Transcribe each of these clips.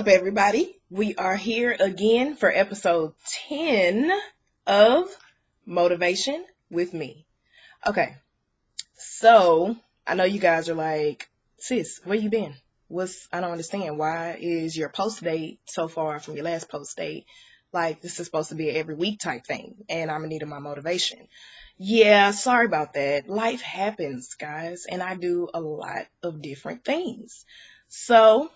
up, everybody? We are here again for episode 10 of Motivation with Me. Okay, so I know you guys are like, sis, where you been? What's, I don't understand. Why is your post date so far from your last post date? Like, this is supposed to be an every week type thing, and I'm in need of my motivation. Yeah, sorry about that. Life happens, guys, and I do a lot of different things. So,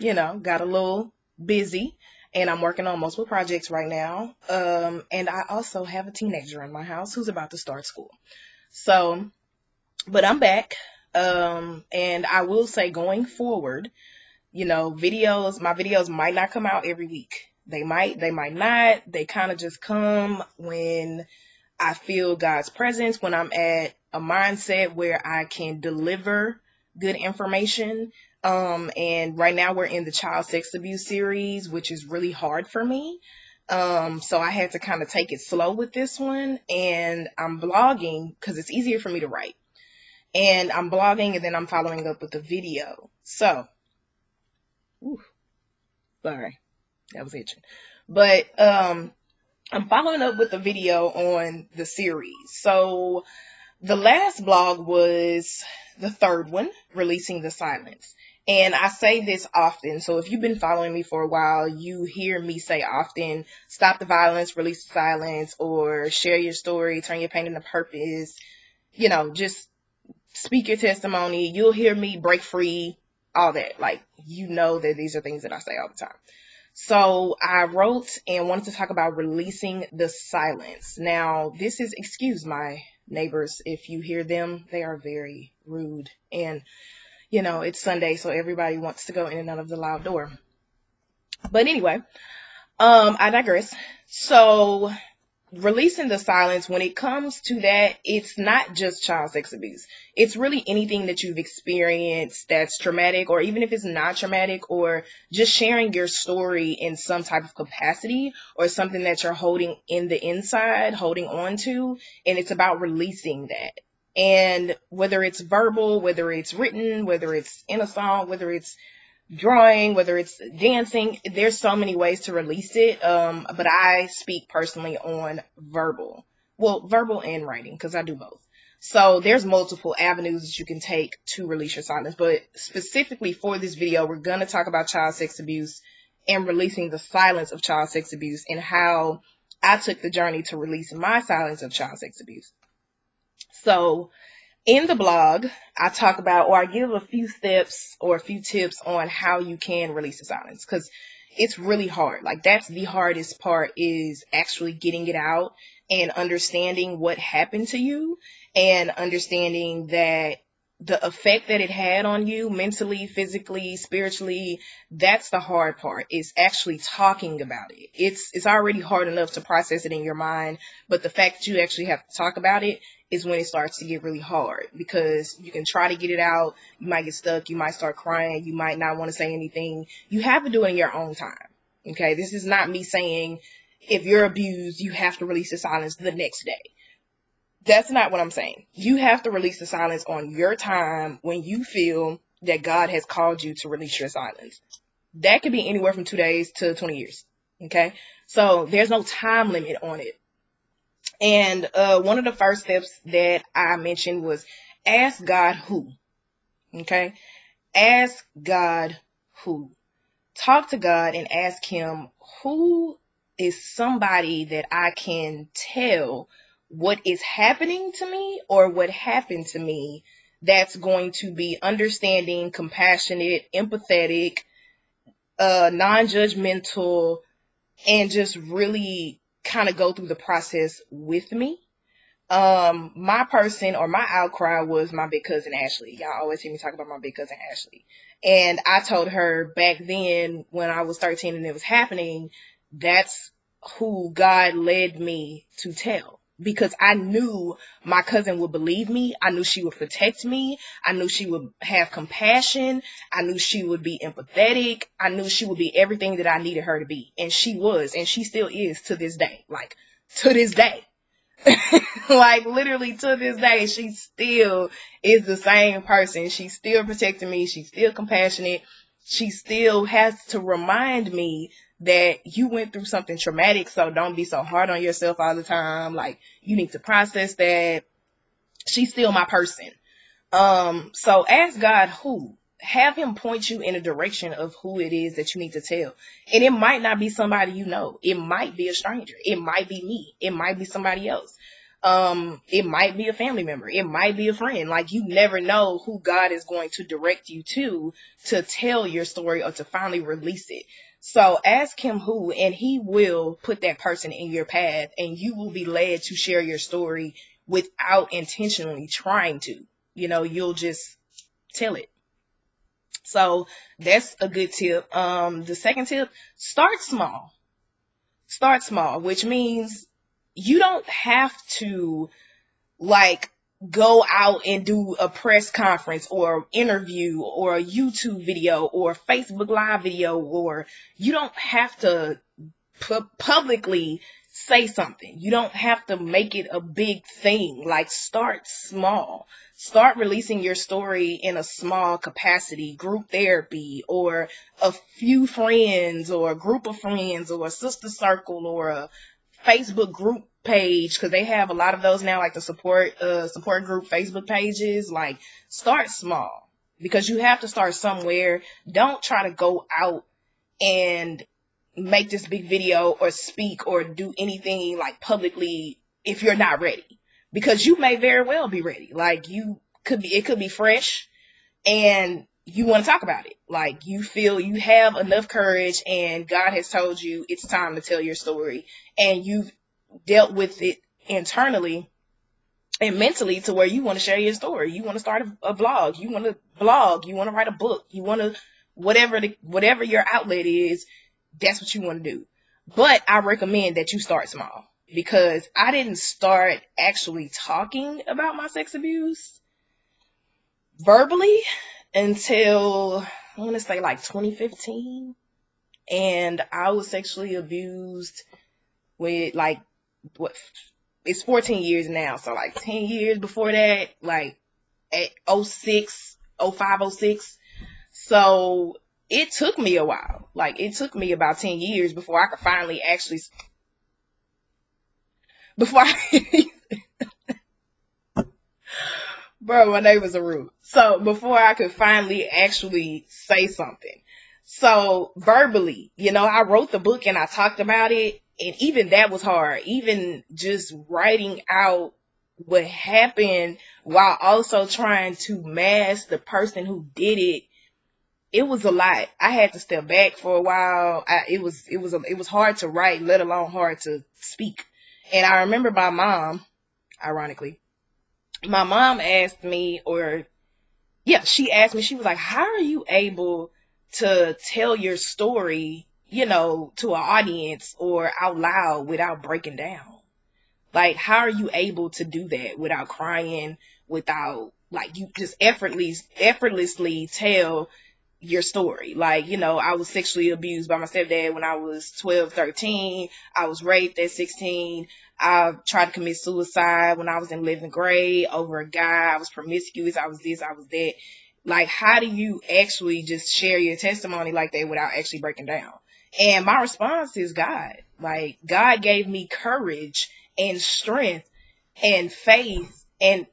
you know, got a little busy and I'm working on multiple projects right now. Um, and I also have a teenager in my house who's about to start school. So, but I'm back. Um, and I will say going forward, you know, videos, my videos might not come out every week. They might, they might not. They kind of just come when I feel God's presence, when I'm at a mindset where I can deliver good information um, and right now we're in the child sex abuse series, which is really hard for me. Um, so I had to kind of take it slow with this one and I'm blogging because it's easier for me to write. And I'm blogging and then I'm following up with a video. So, sorry, that was itching. But, um, I'm following up with a video on the series. So the last blog was the third one, Releasing the Silence. And I say this often. So if you've been following me for a while, you hear me say often, stop the violence, release the silence, or share your story, turn your pain into purpose. You know, just speak your testimony. You'll hear me break free, all that. Like, you know that these are things that I say all the time. So I wrote and wanted to talk about releasing the silence. Now, this is, excuse my neighbors if you hear them, they are very rude. And you know, it's Sunday, so everybody wants to go in and out of the loud door. But anyway, um, I digress. So releasing the silence when it comes to that it's not just child sex abuse it's really anything that you've experienced that's traumatic or even if it's not traumatic or just sharing your story in some type of capacity or something that you're holding in the inside holding on to and it's about releasing that and whether it's verbal, whether it's written, whether it's in a song, whether it's drawing, whether it's dancing, there's so many ways to release it. Um, but I speak personally on verbal. Well, verbal and writing, because I do both. So there's multiple avenues that you can take to release your silence. But specifically for this video, we're going to talk about child sex abuse and releasing the silence of child sex abuse and how I took the journey to release my silence of child sex abuse. So in the blog, I talk about or I give a few steps or a few tips on how you can release the silence because it's really hard. Like that's the hardest part is actually getting it out and understanding what happened to you and understanding that the effect that it had on you mentally, physically, spiritually, that's the hard part. Is actually talking about it. It's it's already hard enough to process it in your mind, but the fact that you actually have to talk about it is when it starts to get really hard because you can try to get it out, you might get stuck, you might start crying, you might not want to say anything. You have to do it in your own time. Okay, this is not me saying if you're abused, you have to release the silence the next day. That's not what I'm saying. You have to release the silence on your time when you feel that God has called you to release your silence. That could be anywhere from two days to 20 years. Okay. So there's no time limit on it. And uh, one of the first steps that I mentioned was ask God who. Okay? Ask God who. Talk to God and ask Him who is somebody that I can tell what is happening to me or what happened to me that's going to be understanding, compassionate, empathetic, uh, non judgmental, and just really kind of go through the process with me. Um, my person or my outcry was my big cousin Ashley. Y'all always hear me talk about my big cousin Ashley. And I told her back then when I was 13 and it was happening, that's who God led me to tell because I knew my cousin would believe me. I knew she would protect me. I knew she would have compassion. I knew she would be empathetic. I knew she would be everything that I needed her to be. And she was, and she still is to this day. Like, to this day. like, literally to this day, she still is the same person. She's still protecting me. She's still compassionate. she still has to remind me that you went through something traumatic, so don't be so hard on yourself all the time. Like you need to process that. She's still my person. Um, so ask God who. Have him point you in a direction of who it is that you need to tell. And it might not be somebody you know. It might be a stranger. It might be me. It might be somebody else. Um, it might be a family member. It might be a friend. Like you never know who God is going to direct you to to tell your story or to finally release it. So ask him who, and he will put that person in your path, and you will be led to share your story without intentionally trying to. You know, you'll just tell it. So that's a good tip. Um, the second tip, start small. Start small, which means you don't have to like go out and do a press conference or interview or a YouTube video or Facebook live video or you don't have to pu- publicly say something. You don't have to make it a big thing. Like start small. Start releasing your story in a small capacity, group therapy or a few friends or a group of friends or a sister circle or a Facebook group page because they have a lot of those now, like the support uh support group Facebook pages. Like start small because you have to start somewhere. Don't try to go out and make this big video or speak or do anything like publicly if you're not ready because you may very well be ready. Like you could be, it could be fresh and you want to talk about it. Like you feel you have enough courage and God has told you it's time to tell your story and you've dealt with it internally and mentally to where you want to share your story. You want to start a, a blog. You want to blog. You want to write a book. You want to whatever the whatever your outlet is. That's what you want to do. But I recommend that you start small because I didn't start actually talking about my sex abuse verbally until I want to say like 2015. And I was sexually abused with like what it's 14 years now. So like 10 years before that, like at 06, 05, 06. So it took me a while. Like it took me about 10 years before I could finally actually, before I, bro, my neighbors are rude. So before I could finally actually say something. So verbally, you know, I wrote the book and I talked about it and even that was hard. Even just writing out what happened while also trying to mask the person who did it it was a lot i had to step back for a while I, it was it was a, it was hard to write let alone hard to speak and i remember my mom ironically my mom asked me or yeah she asked me she was like how are you able to tell your story you know, to an audience or out loud without breaking down? Like, how are you able to do that without crying, without like you just effortlessly effortlessly tell your story. Like, you know, I was sexually abused by my stepdad when I was 12, 13. I was raped at 16. I tried to commit suicide when I was in 11th grade over a guy. I was promiscuous. I was this, I was that. Like, how do you actually just share your testimony like that without actually breaking down? And my response is God. Like God gave me courage and strength and faith and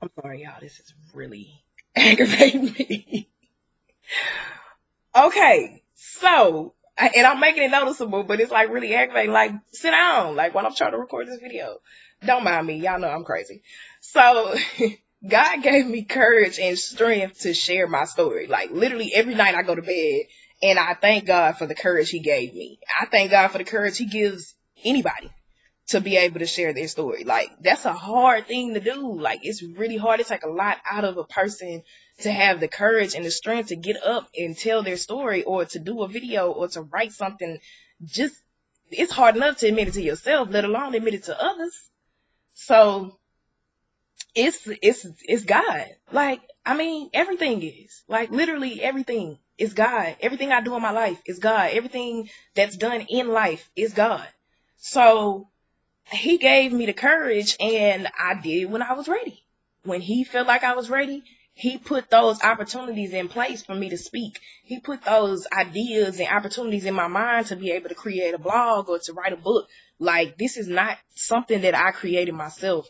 I'm sorry, y'all. This is really aggravating me. okay, so and I'm making it noticeable, but it's like really aggravating. Like, sit down. Like when I'm trying to record this video, don't mind me. Y'all know I'm crazy. So God gave me courage and strength to share my story. Like literally every night I go to bed and I thank God for the courage he gave me. I thank God for the courage he gives anybody to be able to share their story. Like that's a hard thing to do. Like it's really hard. It's like a lot out of a person to have the courage and the strength to get up and tell their story or to do a video or to write something. Just it's hard enough to admit it to yourself, let alone admit it to others. So it's it's it's God. Like I mean, everything is like literally everything is God. Everything I do in my life is God. Everything that's done in life is God. So He gave me the courage, and I did when I was ready. when he felt like I was ready, he put those opportunities in place for me to speak. He put those ideas and opportunities in my mind to be able to create a blog or to write a book. Like this is not something that I created myself.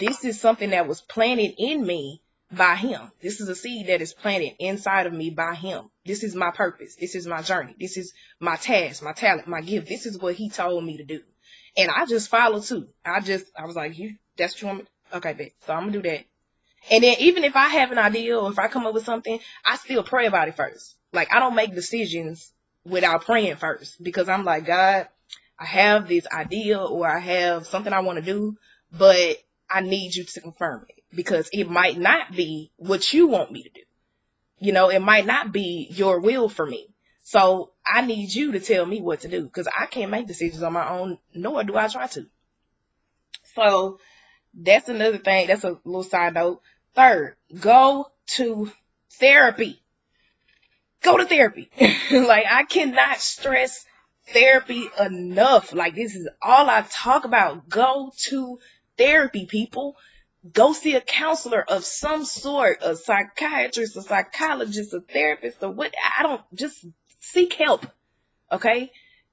This is something that was planted in me by him. This is a seed that is planted inside of me by him. This is my purpose. This is my journey. This is my task, my talent, my gift. This is what he told me to do. And I just followed too. I just, I was like, you, that's me? Okay, bet. So I'm gonna do that. And then even if I have an idea or if I come up with something, I still pray about it first. Like I don't make decisions without praying first because I'm like, God, I have this idea or I have something I want to do, but I need you to confirm it because it might not be what you want me to do. You know, it might not be your will for me. So I need you to tell me what to do because I can't make decisions on my own, nor do I try to. So that's another thing. That's a little side note. Third, go to therapy. Go to therapy. like I cannot stress therapy enough. Like this is all I talk about. Go to therapy, people go see a counselor of some sort, a psychiatrist, a psychologist, a therapist, or what. I don't just seek help. Okay.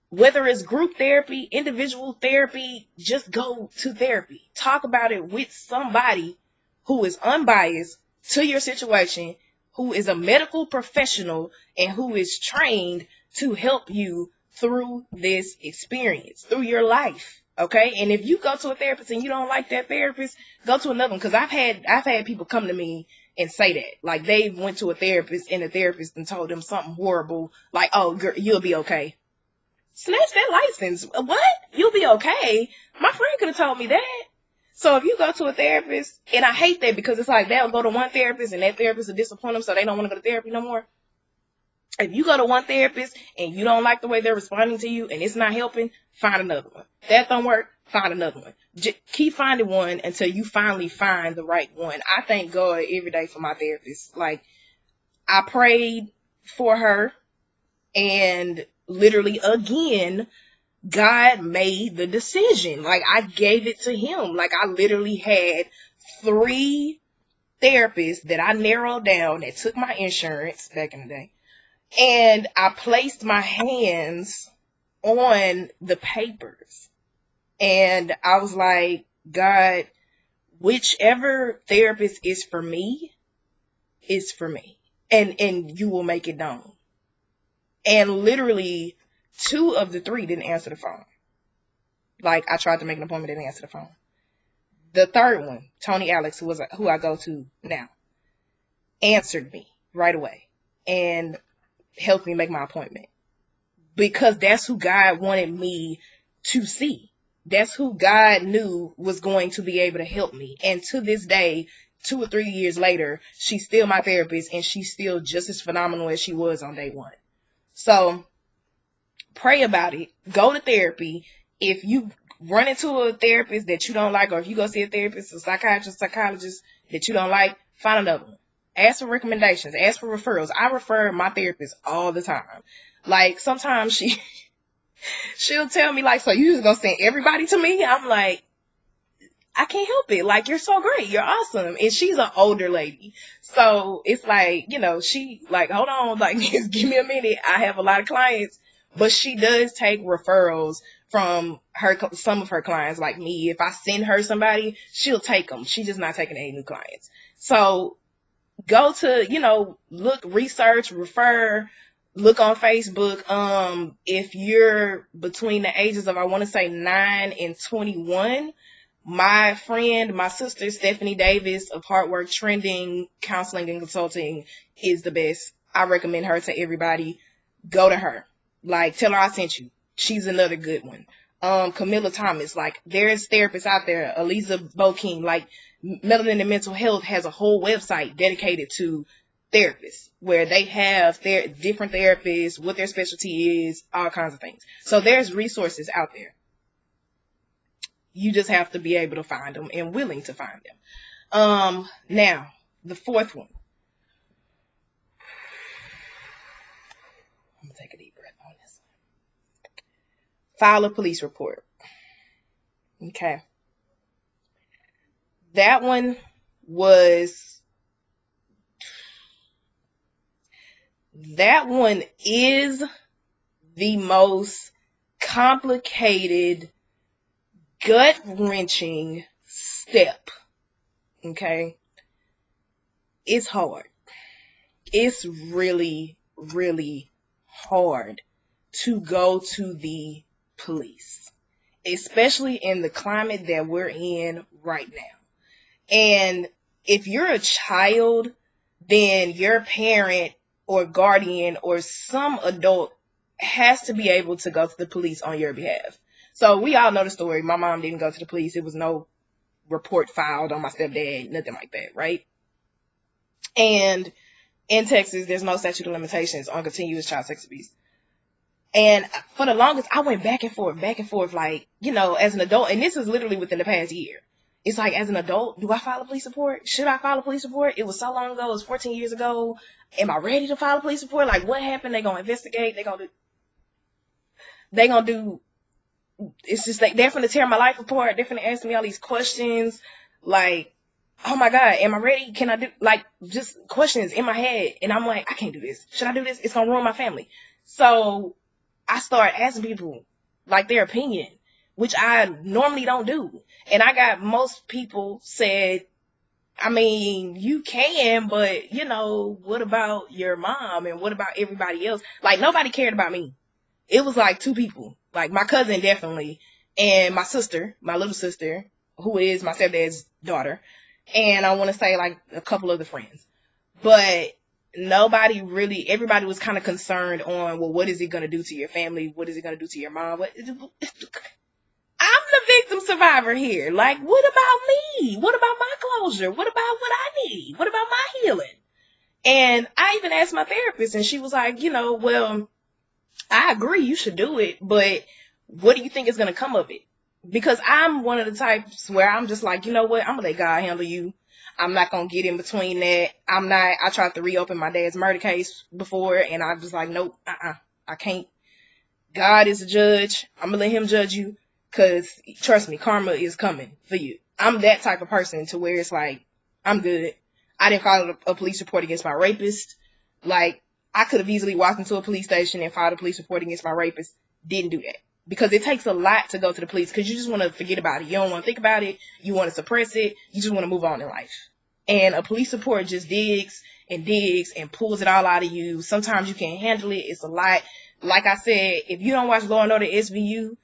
Whether it's group therapy, individual therapy, just go to therapy. Talk about it with somebody who is unbiased to your situation, who is a medical professional and who is trained to help you through this experience, through your life. Okay. And if you go to a therapist and you don't like that therapist, go to another one. Cause I've had, I've had people come to me and say that. Like they went to a therapist and the therapist and told them something horrible. Like, oh, girl, you'll be okay. Snatch that license. What? You'll be okay. My friend could have told me that. So if you go to a therapist, and I hate that because it's like they'll go to one therapist and that therapist will disappoint them so they don't want to go to therapy no more. If you go to one therapist and you don't like the way they're responding to you and it's not helping, find another one. That don't work, find another one. Keep finding one until you finally find the right one. I thank God every day for my therapist. Like I prayed for her and literally again God made the decision. Like I gave it to him. Like I literally had three therapists that I narrowed down that took my insurance back in the day and I placed my hands on the papers. And I was like, God, whichever therapist is for me, is for me. And and you will make it known. And literally two of the three didn't answer the phone. Like I tried to make an appointment, didn't answer the phone. The third one, Tony Alex, who was who I go to now, answered me right away. And helped me make my appointment because that's who God wanted me to see. That's who God knew was going to be able to help me. And to this day, two or three years later, she's still my therapist and she's still just as phenomenal as she was on day one. So pray about it. Go to therapy. If you run into a therapist that you don't like, or if you go see a therapist, a psychiatrist, psychologist that you don't like, find another one. Ask for recommendations. Ask for referrals. I refer my therapist all the time. Like sometimes she she'll tell me like, so you just gonna send everybody to me? I'm like, I can't help it. Like you're so great. You're awesome. And she's an older lady. So it's like, you know, she like, hold on, like give me a minute. I have a lot of clients, but she does take referrals from her, some of her clients like me. If I send her somebody, she'll take them. She's just not taking any new clients. So go to, you know, look, research, refer, look on Facebook. Um, if you're between the ages of, I want to say nine and 21, my friend, my sister, Stephanie Davis of Hard Work Trending Counseling and Consulting is the best. I recommend her to everybody. Go to her. Like, tell her I sent you. She's another good one. Um, Camilla Thomas, like, there's therapists out there. Aliza Bokeem, like, Melanin and Mental Health has a whole website dedicated to therapists where they have their different therapists, what their specialty is, all kinds of things. So there's resources out there. You just have to be able to find them and willing to find them. Um, now, the fourth one. I'm gonna take a deep breath on this. File a police report. Okay that one was that one is the most complicated, gut wrenching step. Okay. It's hard. It's really, really hard to go to the police, especially in the climate that we're in right now. And if you're a child, then your parent or guardian or some adult has to be able to go to the police on your behalf. So we all know the story. My mom didn't go to the police. It was no report filed on my stepdad, nothing like that, right? And in Texas, there's no statute of limitations on continuous child sex abuse. And for the longest, I went back and forth, back and forth, like, you know, as an adult, and this is literally within the past year. It's like, as an adult, do I file a police report? Should I file a police report? It was so long ago, it was 14 years ago. Am I ready to file a police report? Like, what happened? They gonna investigate, they gonna do, they gonna do, it's just like, they're gonna tear my life apart, they're gonna ask me all these questions, like, oh my God, am I ready? Can I do, like, just questions in my head. And I'm like, I can't do this. Should I do this? It's gonna ruin my family. So, I start asking people like their opinion, which I normally don't do. And I got most people said, I mean, you can, but you know, what about your mom and what about everybody else? Like nobody cared about me. It was like two people, like my cousin definitely, and my sister, my little sister, who is my stepdad's daughter, and I want to say like a couple of the friends. But nobody really everybody was kind of concerned on well what is it going to do to your family? What is it going to do to your mom? What, i'm the victim survivor here. Like what about me? What about my closure? What about what i need? What about my healing? And i even asked my therapist and she was like you know well i agree you should do it but what do you think is going to come of it? Because i'm one of the types where i'm just like you know what? I'm going to let god handle you I'm not gonna get in between that. I'm not. I tried to reopen my dad's murder case before, and I was like, nope, uh, uh I can't. God is a judge. I'm gonna let Him judge you, cause trust me, karma is coming for you. I'm that type of person to where it's like, I'm good. I didn't file a police report against my rapist. Like, I could have easily walked into a police station and filed a police report against my rapist. Didn't do that because it takes a lot to go to the police because you just want to forget about it. You don't want to think about it. You want to suppress it. You just want to move on in life. And a police report just digs and digs and pulls it all out of you. Sometimes you can't handle it. It's a lot. Like I said, if you don't watch Law and Order SVU,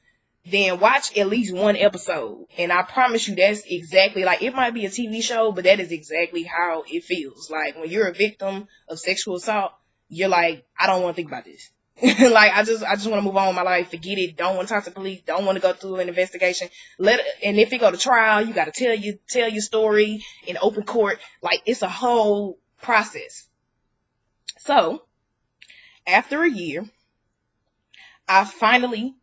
then watch at least one episode. And I promise you that's exactly like it might be a TV show, but that is exactly how it feels. Like when you're a victim of sexual assault, you're like, I don't want to think about this. like I just I just want to move on with my life, forget it. Don't want to talk to police. Don't want to go through an investigation. Let and if you go to trial, you got to tell you tell your story in open court. Like it's a whole process. So after a year, I finally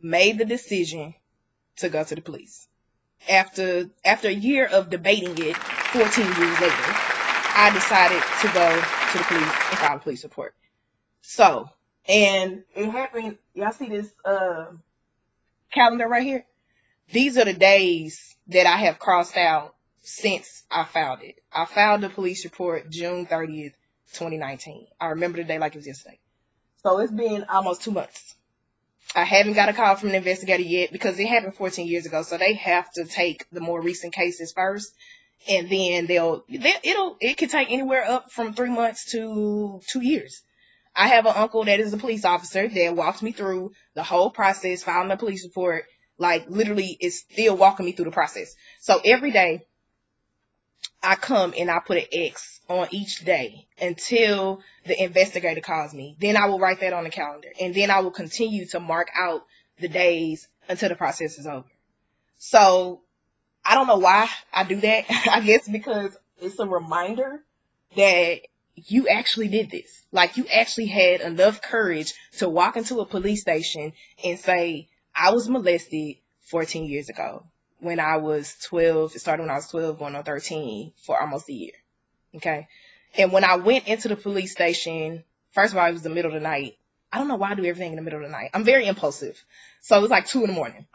made the decision to go to the police. After after a year of debating it, 14 years later, I decided to go to the police and file a police report. So and it happened, y'all see this uh, calendar right here? These are the days that I have crossed out since I filed it. I filed the police report June 30th, 2019. I remember the day like it was yesterday. So it's been almost two months. I haven't got a call from an investigator yet because it happened 14 years ago. So they have to take the more recent cases first. And then they'll, they, it'll, it could take anywhere up from three months to two years. I have an uncle that is a police officer that walks me through the whole process, filing a police report, like literally is still walking me through the process. So every day I come and I put an X on each day until the investigator calls me. Then I will write that on the calendar and then I will continue to mark out the days until the process is over. So I don't know why I do that. I guess because it's a reminder that you actually did this. Like you actually had enough courage to walk into a police station and say, I was molested 14 years ago when I was 12. It started when I was 12, going on 13 for almost a year. Okay. And when I went into the police station, first of all, it was the middle of the night. I don't know why I do everything in the middle of the night. I'm very impulsive. So it was like two in the morning.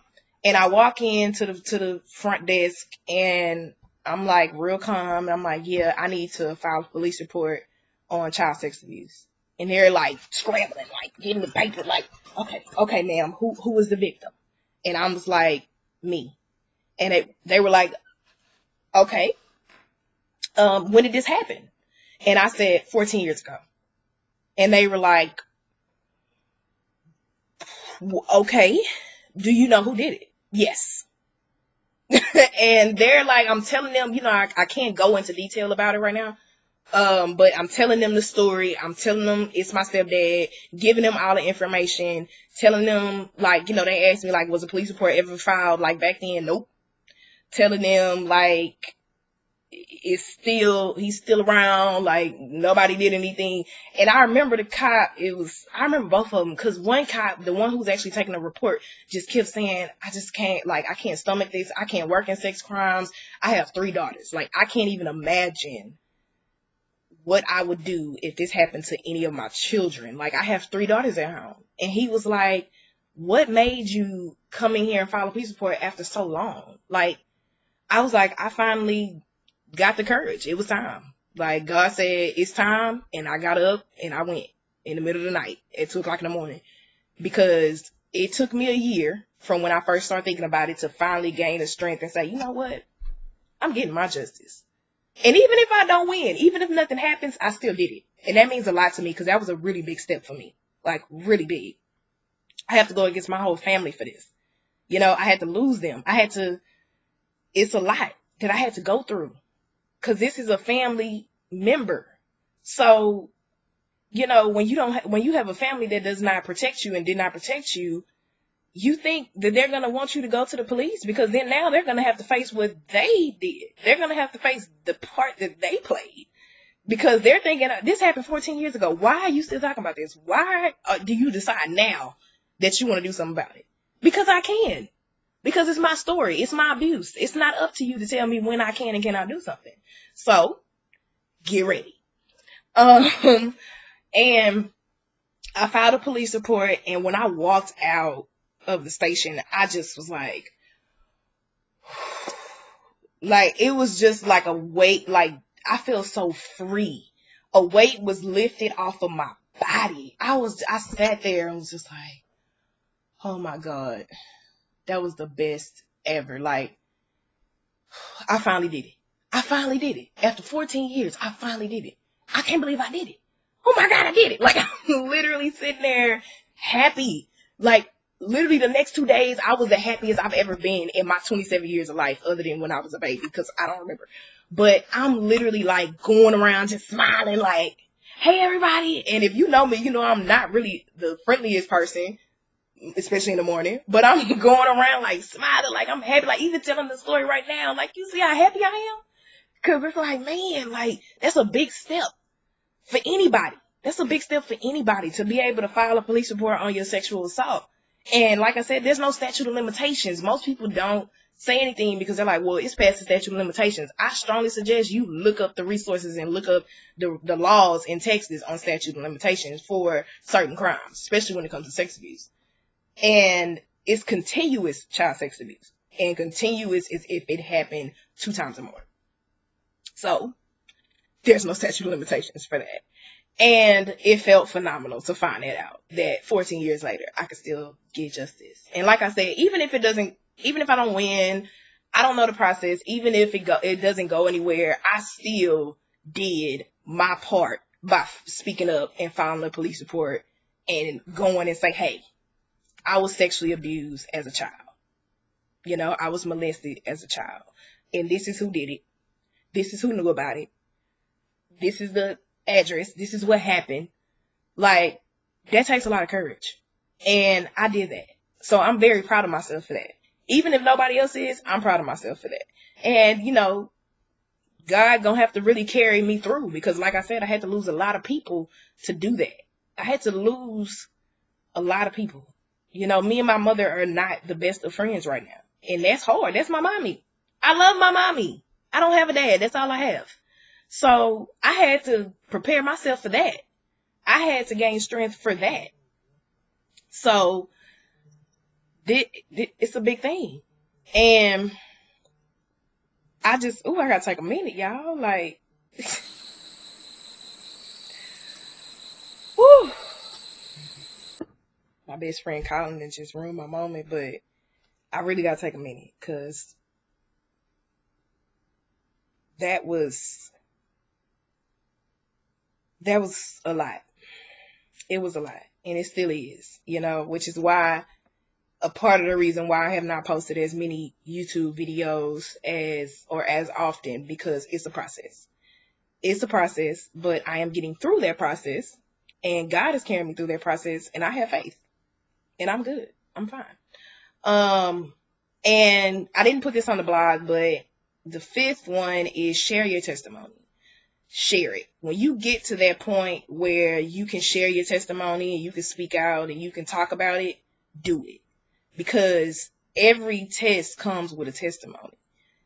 And I walk into the, to the front desk and I'm like real calm. I'm like, yeah, I need to file a police report on child sex abuse. And they're like scrambling, like getting the paper, like, okay, okay, ma'am, who who was the victim? And I was like, me. And it, they were like, okay, um, when did this happen? And I said 14 years ago. And they were like, okay, do you know who did it? Yes. and they're like, I'm telling them, you know, I, I can't go into detail about it right now. Um, but I'm telling them the story. I'm telling them it's my stepdad, giving them all the information, telling them like, you know, they asked me like, was a police report ever filed? Like back then, nope. Telling them like, is still he's still around like nobody did anything and i remember the cop it was i remember both of them because one cop the one who's actually taking the report just kept saying i just can't like i can't stomach this i can't work in sex crimes i have three daughters like i can't even imagine what i would do if this happened to any of my children like i have three daughters at home and he was like what made you come in here and file a police report after so long like I was like, I finally got the courage. It was time. Like God said, it's time, and I got up and I went in the middle of the night at two o'clock in the morning because it took me a year from when I first started thinking about it to finally gain the strength and say, you know what, I'm getting my justice. And even if I don't win, even if nothing happens, I still did it. And that means a lot to me because that was a really big step for me. Like really big. I have to go against my whole family for this. You know, I had to lose them. I had to, it's a lot that I had to go through because this is a family member. So, you know, when you don't, ha- when you have a family that does not protect you and did not protect you, you think that they're going to want you to go to the police because then now they're going to have to face what they did. They're going to have to face the part that they played because they're thinking this happened 14 years ago. Why are you still talking about this? Why uh, do you decide now that you want to do something about it? Because I can. Because it's my story. It's my abuse. It's not up to you to tell me when I can and cannot do something. So get ready. Um, and I filed a police report. And when I walked out of the station, I just was like, like it was just like a weight, like I feel so free. A weight was lifted off of my body. I was, I sat there and was just like, oh my God, that was the best ever. Like, I finally did it. I finally did it. After 14 years, I finally did it. I can't believe I did it. Oh my God, I did it. Like I'm literally sitting there happy. Like literally the next two days, I was the happiest I've ever been in my 27 years of life, other than when I was a baby, because I don't remember. But I'm literally like going around just smiling like, hey everybody. And if you know me, you know I'm not really the friendliest person, especially in the morning. But I'm going around like smiling, like I'm happy, like even telling the story right now. Like you see how happy I am? Cause it's like, man, like that's a big step for anybody. That's a big step for anybody to be able to file a police report on your sexual assault. And like I said, there's no statute of limitations. Most people don't say anything because they're like, well, it's past the statute of limitations. I strongly suggest you look up the resources and look up the, the laws in Texas on statute of limitations for certain crimes, especially when it comes to sex abuse. And it's continuous child sex abuse. And continuous is if it happened two times or more. So there's no statute of limitations for that. And it felt phenomenal to find that out that 14 years later, I could still get justice. And like I said, even if it doesn't, even if I don't win, I don't know the process. Even if it go, it doesn't go anywhere, I still did my part by speaking up and filing a police report and going and say, Hey, I was sexually abused as a child. You know, I was molested as a child and this is who did it. This is who knew about it. This is the address. This is what happened. Like, that takes a lot of courage. And I did that. So I'm very proud of myself for that. Even if nobody else is, I'm proud of myself for that. And, you know, God gonna have to really carry me through because like I said, I had to lose a lot of people to do that. I had to lose a lot of people. You know, me and my mother are not the best of friends right now. And that's hard. That's my mommy. I love my mommy. I don't have a dad. That's all I have. So I had to prepare myself for that. I had to gain strength for that. So it's a big thing. And I just, oh, I gotta take a minute, y'all. Like, whew. My best friend calling and just ruined my moment, but I really gotta take a minute because that was that was a lot. It was a lot, and it still is, you know, which is why a part of the reason why I have not posted as many YouTube videos as or as often because it's a process. It's a process, but I am getting through that process and God is carrying me through that process and I have faith. And I'm good. I'm fine. Um and I didn't put this on the blog, but the fifth one is share your testimony. Share it. When you get to that point where you can share your testimony and you can speak out and you can talk about it, do it because every test comes with a testimony.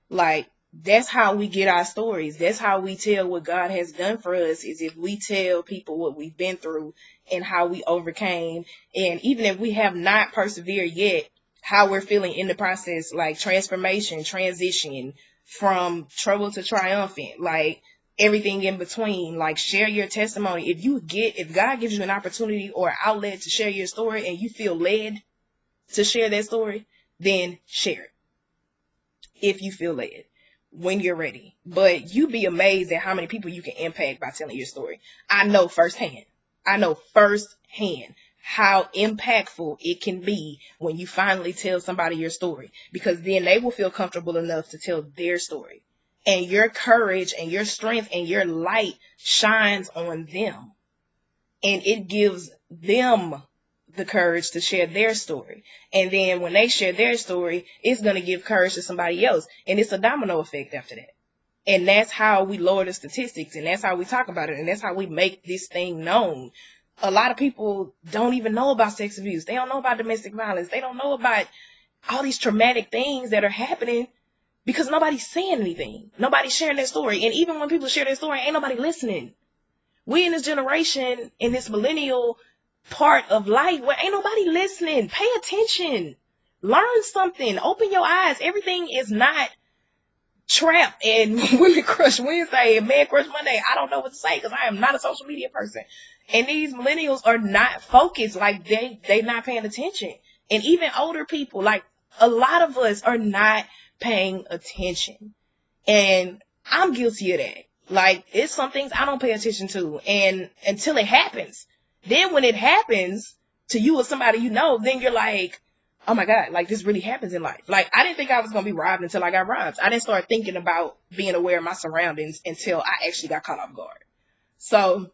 Like that's how we get our stories. That's how we tell what God has done for us is if we tell people what we've been through and how we overcame. And even if we have not persevered yet, how we're feeling in the process, like transformation, transition from trouble to triumphant, like everything in between. Like share your testimony. If you get, if God gives you an opportunity or outlet to share your story and you feel led to share that story, then share it. If you feel led when you're ready. But you'd be amazed at how many people you can impact by telling your story. I know firsthand. I know firsthand how impactful it can be when you finally tell somebody your story because then they will feel comfortable enough to tell their story. And your courage and your strength and your light shines on them. And it gives them the courage to share their story. And then when they share their story, it's going to give courage to somebody else. And it's a domino effect after that. And that's how we lower the statistics and that's how we talk about it and that's how we make this thing known. A lot of people don't even know about sex abuse. They don't know about domestic violence. They don't know about all these traumatic things that are happening because nobody's saying anything. Nobody's sharing their story. And even when people share their story, ain't nobody listening. We in this generation, in this millennial part of life where ain't nobody listening. Pay attention. Learn something. Open your eyes. Everything is not trap and women crush Wednesday and man crush Monday. I don't know what to say because I am not a social media person. And these millennials are not focused. Like they, they not paying attention. And even older people, like a lot of us are not paying attention. And I'm guilty of that. Like it's some things I don't pay attention to. And until it happens, then when it happens to you or somebody you know, then you're like, oh my God, like this really happens in life. Like I didn't think I was gonna be robbed until I got robbed. I didn't start thinking about being aware of my surroundings until I actually got caught off guard. So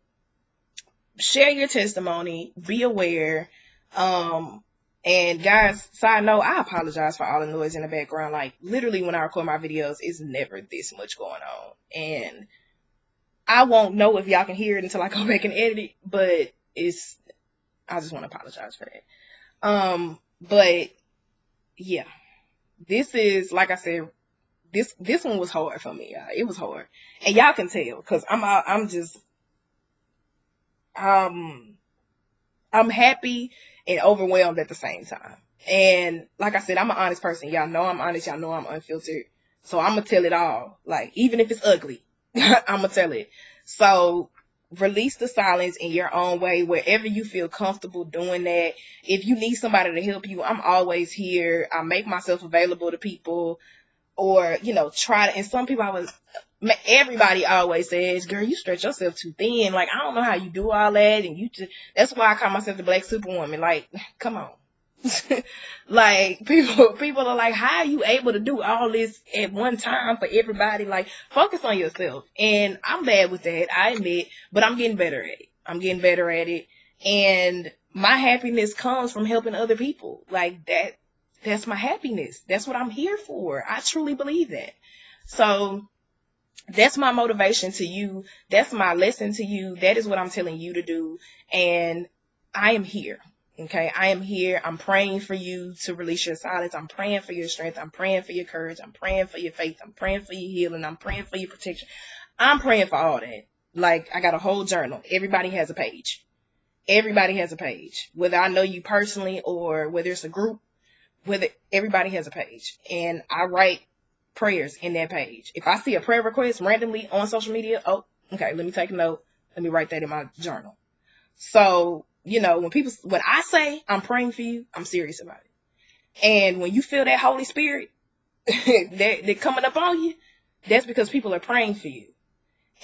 share your testimony, be aware. Um, and guys, side note, I apologize for all the noise in the background. Like literally when I record my videos, it's never this much going on. And I won't know if y'all can hear it until I go back and edit it, but it's I just want to apologize for that. Um, but yeah, this is like I said, this this one was hard for me. Y'all. It was hard, and y'all can tell because I'm I'm just um I'm happy and overwhelmed at the same time. And like I said, I'm an honest person. Y'all know I'm honest. Y'all know I'm unfiltered. So I'm gonna tell it all. Like even if it's ugly, I'm gonna tell it. So release the silence in your own way wherever you feel comfortable doing that. If you need somebody to help you, I'm always here. I make myself available to people or, you know, try to, and some people I was, everybody always says, girl, you stretch yourself too thin. Like, I don't know how you do all that. And you just, that's why I call myself the black superwoman. Like, come on. like people people are like, how are you able to do all this at one time for everybody? Like focus on yourself. And I'm bad with that, I admit, but I'm getting better at it. I'm getting better at it. And my happiness comes from helping other people. Like that that's my happiness. That's what I'm here for. I truly believe that. So that's my motivation to you. That's my lesson to you. That is what I'm telling you to do. And I am here. Okay, I am here. I'm praying for you to release your silence. I'm praying for your strength. I'm praying for your courage. I'm praying for your faith. I'm praying for your healing. I'm praying for your protection. I'm praying for all that. Like, I got a whole journal. Everybody has a page. Everybody has a page. Whether I know you personally or whether it's a group, whether everybody has a page. And I write prayers in that page. If I see a prayer request randomly on social media, oh, okay, let me take a note. Let me write that in my journal. So, you know, when people, when I say I'm praying for you, I'm serious about it. And when you feel that Holy Spirit, they're, coming up on you, that's because people are praying for you.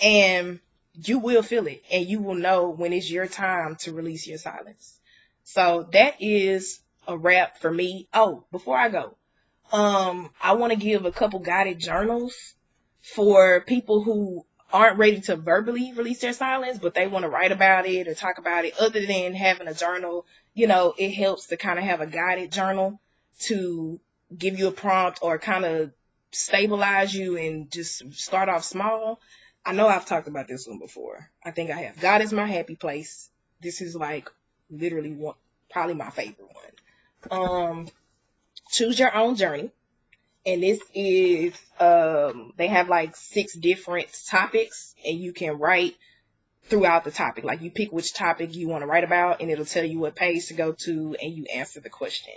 And you will feel it and you will know when it's your time to release your silence. So that is a wrap for me. Oh, before I go, um, I want to give a couple guided journals for people who aren't ready to verbally release their silence, but they want to write about it or talk about it other than having a journal. You know, it helps to kind of have a guided journal to give you a prompt or kind of stabilize you and just start off small. I know I've talked about this one before. I think I have. God is my happy place. This is like literally one, probably my favorite one. Um, choose your own journey. And this is, um, they have like six different topics and you can write throughout the topic. Like you pick which topic you want to write about and it'll tell you what page to go to and you answer the question.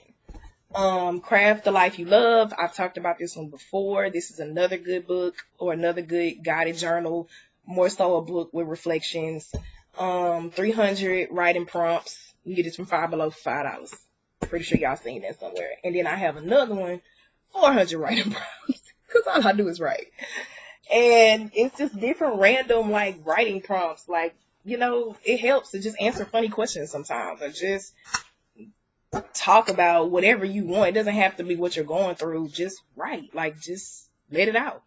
Um, Craft the Life You Love. I've talked about this one before. This is another good book or another good guided journal, more so a book with reflections. Um, 300 writing prompts. You get it from Five Below five dollars. Pretty sure y'all seen that somewhere. And then I have another one, 400 writing prompts, because all I do is write. And it's just different random like writing prompts. Like you know, it helps to just answer funny questions sometimes, or just talk about whatever you want. It doesn't have to be what you're going through. Just write, like just let it out.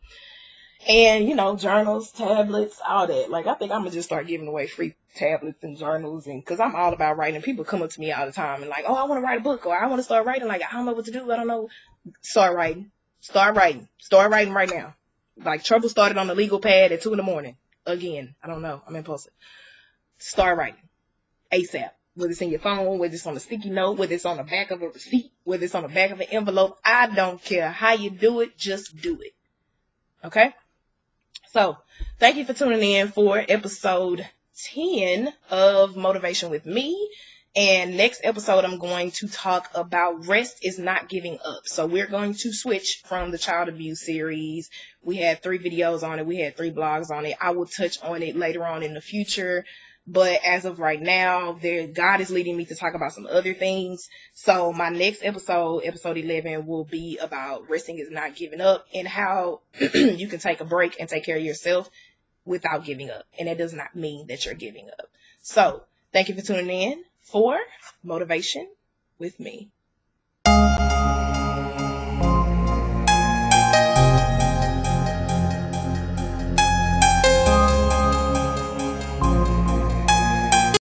And you know, journals, tablets, all that. Like I think I'm gonna just start giving away free tablets and journals, and because I'm all about writing. People come up to me all the time and like, oh, I want to write a book, or I want to start writing. Like I don't know what to do. I don't know. Start writing. Start writing. Start writing right now. Like Troubled started on the legal pad at two in the morning. Again, I don't know. I'm impulsive. Start writing. ASAP whether it's in your phone, whether it's on a sticky note, whether it's on the back of a receipt, whether it's on the back of an envelope. I don't care how you do it, just do it. Okay? So, thank you for tuning in for episode 10 of Motivation with Me. And next episode, I'm going to talk about rest is not giving up. So we're going to switch from the child abuse series. We had three videos on it. We had three blogs on it. I will touch on it later on in the future. But as of right now, there God is leading me to talk about some other things. So my next episode, episode 11, will be about resting is not giving up and how you can take a break and take care of yourself without giving up. And that does not mean that you're giving up. So thank you for tuning in for motivation with me.